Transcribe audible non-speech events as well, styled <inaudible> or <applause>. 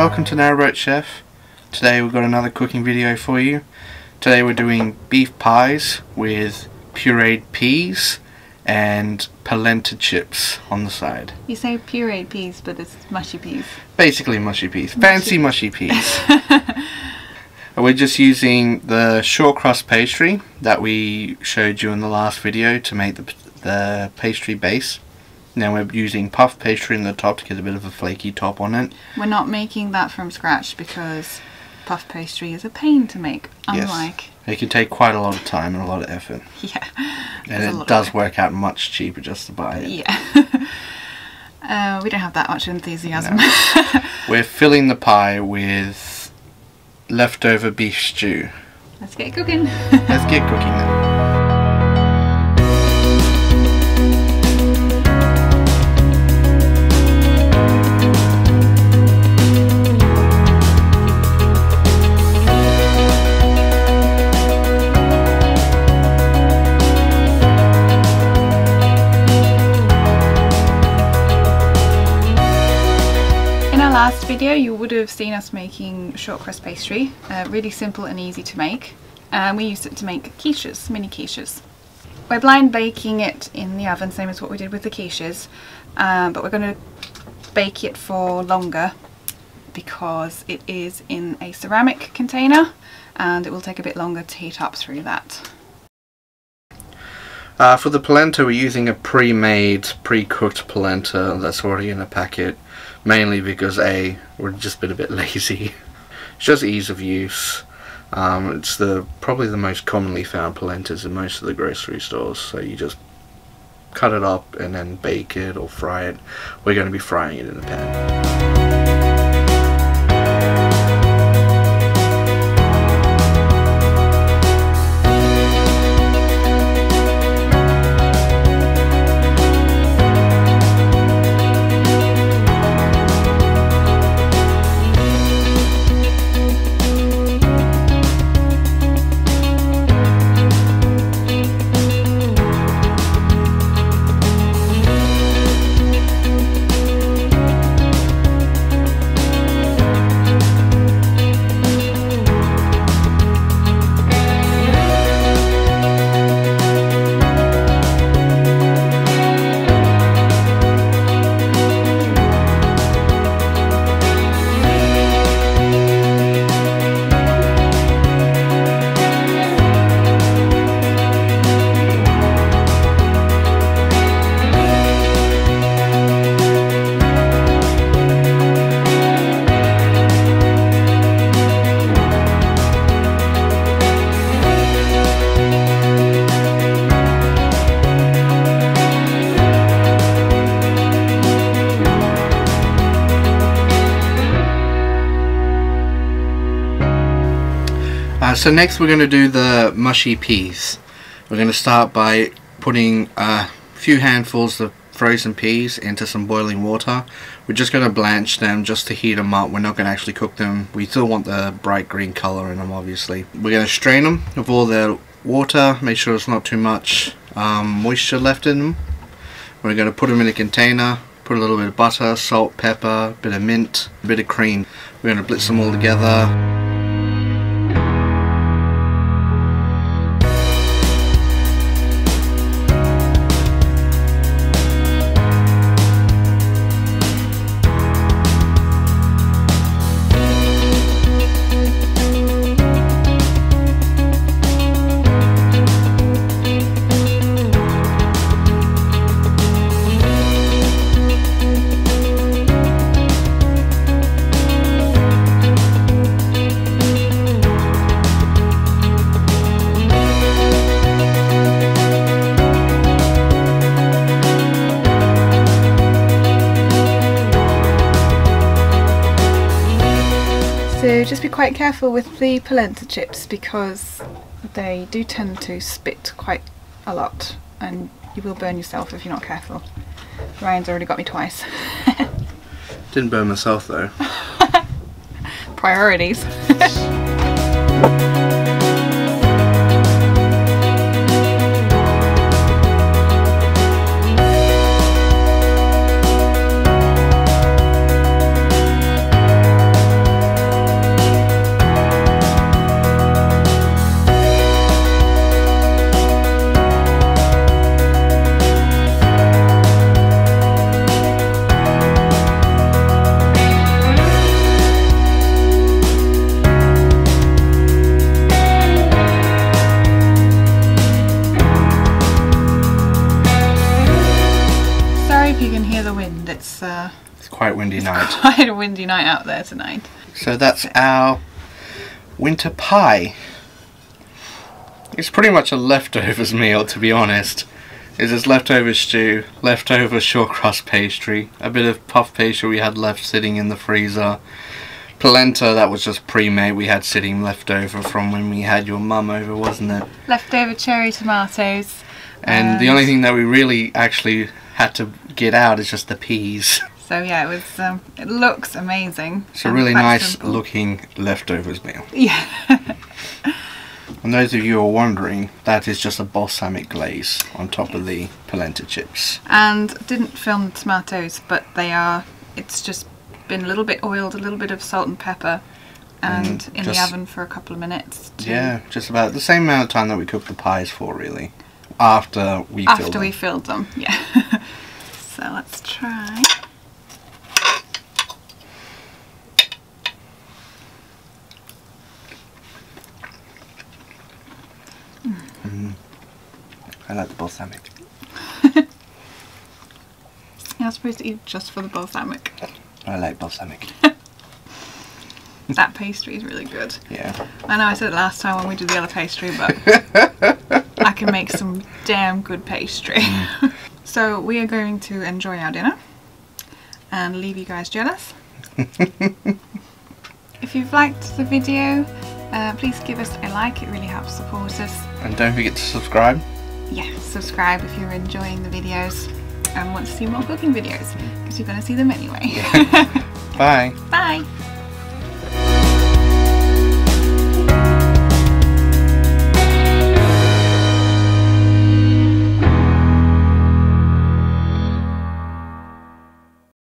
welcome to Narrowboat Chef. Today we've got another cooking video for you. Today we're doing beef pies with pureed peas and polenta chips on the side. You say pureed peas, but it's mushy peas. Basically mushy peas. Fancy mushy peas. <laughs> we're just using the short crust pastry that we showed you in the last video to make the, the pastry base. Now we're using puff pastry in the top to get a bit of a flaky top on it. We're not making that from scratch because puff pastry is a pain to make, unlike... Yes. It can take quite a lot of time and a lot of effort. <laughs> Yeah. And it does work out much cheaper just to buy it. Yeah. <laughs> uh, we don't have that much enthusiasm. No. <laughs> we're filling the pie with leftover beef stew. Let's get cooking. Let's get cooking then. Video you would have seen us making short crust pastry, uh, really simple and easy to make. And we used it to make quiches, mini quiches. We're blind baking it in the oven, same as what we did with the quiches, um, but we're going to bake it for longer because it is in a ceramic container and it will take a bit longer to heat up through that. Uh, for the polenta we're using a pre-made, pre-cooked polenta that's already in a packet mainly because A, we're just been a bit <laughs> lazy. it's just ease of use. Um, it's the probably the most commonly found polentas in most of the grocery stores, so you just cut it up and then bake it or fry it. We're going to be frying it in a pan. So next we're going to do the mushy peas. We're going to start by putting a few handfuls of frozen peas into some boiling water. We're just going to blanch them just to heat them up. We're not going to actually cook them. We still want the bright green color in them obviously. We're going to strain them of all the water, make sure it's not too much um, moisture left in them. We're going to put them in a container, put a little bit of butter, salt, pepper, a bit of mint, a bit of cream. We're going to blitz them all together. Just be quite careful with the polenta chips because they do tend to spit quite a lot and you will burn yourself if you're not careful. Ryan's already got me twice. <laughs> Didn't burn myself though. <laughs> Priorities. It's uh, It's quite windy night. <laughs> quite a windy night out there tonight. So that's our winter pie. It's pretty much a leftovers meal, to be honest. It's just leftover stew, leftover short crust pastry, a bit of puff pastry we had left sitting in the freezer, polenta that was just pre-made we had sitting left over from when we had your mum over, wasn't it? Leftover cherry tomatoes. And the only thing that we really actually had to get out is just the peas. <laughs> So yeah, it was. Um, it looks amazing. It's a really nice simple. looking leftovers meal. <laughs> Yeah. And those of you who are wondering, that is just a balsamic glaze on top of the polenta chips. and didn't film the tomatoes, but they are. It's just been a little bit oiled, a little bit of salt and pepper, and Mm, in the oven for a couple of minutes. Yeah, just about the same amount of time that we cooked the pies for, really. After we filled After them. we filled them, yeah. <laughs> so let's try. Mm. I like the balsamic. <laughs> You're supposed to eat just for the balsamic. I like balsamic. <laughs> that pastry is really good. Yeah. I know I said it last time when we did the other pastry, but <laughs> I can make some damn good pastry. Mm. So we are going to enjoy our dinner and leave you guys jealous. <laughs> if you've liked the video, uh, please give us a like, it really helps support us. And don't forget to subscribe. Yeah, subscribe if you're enjoying the videos and want to see more cooking videos because you're going to see them anyway. <laughs> Bye. Bye!